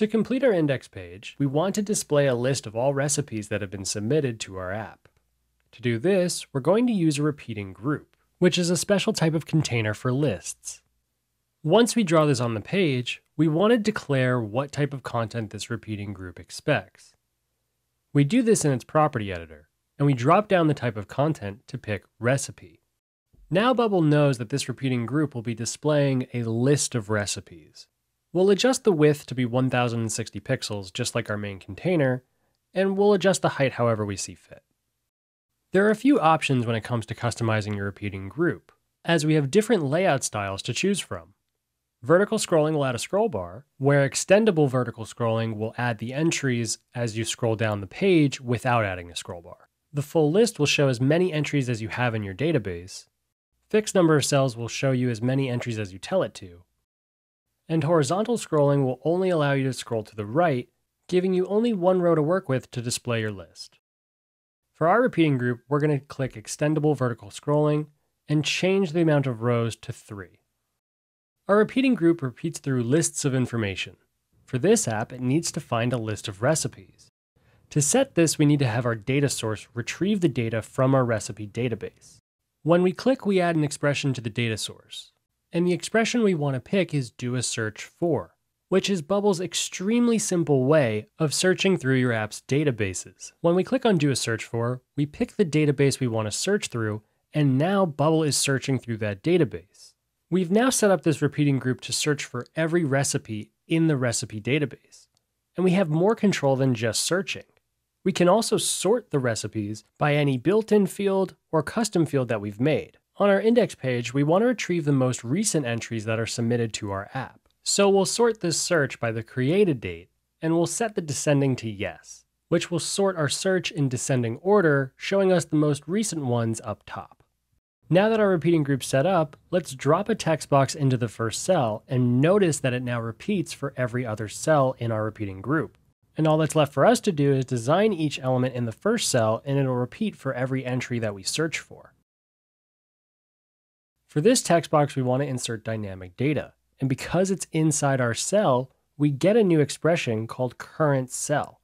To complete our index page, we want to display a list of all recipes that have been submitted to our app. To do this, we're going to use a repeating group, which is a special type of container for lists. Once we draw this on the page, we want to declare what type of content this repeating group expects. We do this in its property editor, and we drop down the type of content to pick recipe. Now Bubble knows that this repeating group will be displaying a list of recipes. We'll adjust the width to be 1060 pixels, just like our main container, and we'll adjust the height however we see fit. There are a few options when it comes to customizing your repeating group, as we have different layout styles to choose from. Vertical scrolling will add a scroll bar, where extendable vertical scrolling will add the entries as you scroll down the page without adding a scroll bar. The full list will show as many entries as you have in your database. Fixed number of cells will show you as many entries as you tell it to. And horizontal scrolling will only allow you to scroll to the right, giving you only one row to work with to display your list. For our repeating group, we're going to click Extendable Vertical Scrolling and change the amount of rows to 3. Our repeating group repeats through lists of information. For this app, it needs to find a list of recipes. To set this, we need to have our data source retrieve the data from our recipe database. When we click, we add an expression to the data source. And the expression we want to pick is do a search for which is Bubble's extremely simple way of searching through your app's databases. When we click on Do a Search For, we pick the database we want to search through, and now Bubble is searching through that database. We've now set up this repeating group to search for every recipe in the recipe database, and we have more control than just searching. We can also sort the recipes by any built-in field or custom field that we've made. On our index page, we want to retrieve the most recent entries that are submitted to our app. So we'll sort this search by the created date, and we'll set the descending to yes, which will sort our search in descending order, showing us the most recent ones up top. Now that our repeating group's set up, let's drop a text box into the first cell and notice that it now repeats for every other cell in our repeating group. And all that's left for us to do is design each element in the first cell and it'll repeat for every entry that we search for. For this text box, we want to insert dynamic data. And because it's inside our cell, we get a new expression called current cell.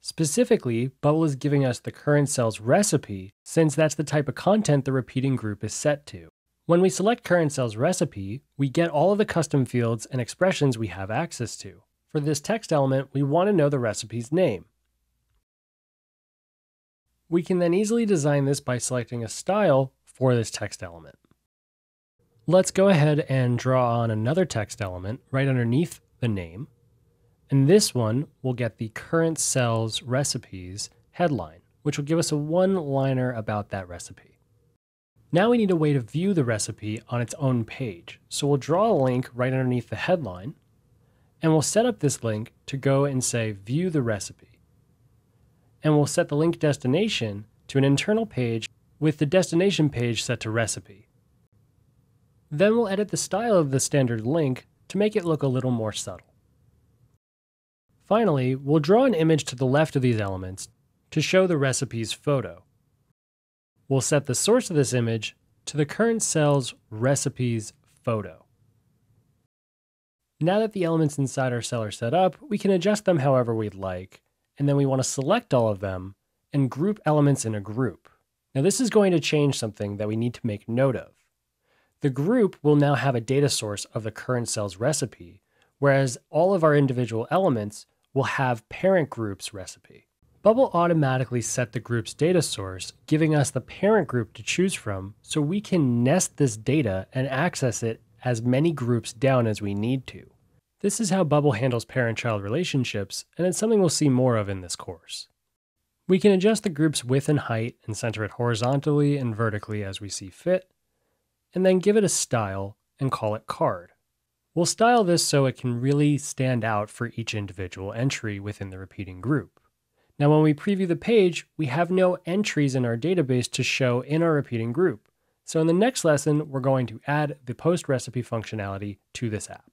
Specifically, Bubble is giving us the current cell's recipe since that's the type of content the repeating group is set to. When we select current cell's recipe, we get all of the custom fields and expressions we have access to. For this text element, we want to know the recipe's name. We can then easily design this by selecting a style for this text element. Let's go ahead and draw on another text element right underneath the name. And this one will get the current cell's recipes headline, which will give us a one-liner about that recipe. Now we need a way to view the recipe on its own page. So we'll draw a link right underneath the headline, and we'll set up this link to go and say view the recipe. And we'll set the link destination to an internal page with the destination page set to recipe. Then we'll edit the style of the standard link to make it look a little more subtle. Finally, we'll draw an image to the left of these elements to show the recipe's photo. We'll set the source of this image to the current cell's recipe's photo. Now that the elements inside our cell are set up, we can adjust them however we'd like, and then we want to select all of them and group elements in a group. Now this is going to change something that we need to make note of. The group will now have a data source of the current cell's recipe, whereas all of our individual elements will have parent group's recipe. Bubble automatically set the group's data source, giving us the parent group to choose from so we can nest this data and access it as many groups down as we need to. This is how Bubble handles parent-child relationships, and it's something we'll see more of in this course. We can adjust the group's width and height and center it horizontally and vertically as we see fit, and then give it a style and call it card. We'll style this so it can really stand out for each individual entry within the repeating group. Now when we preview the page, we have no entries in our database to show in our repeating group. So in the next lesson, we're going to add the post recipe functionality to this app.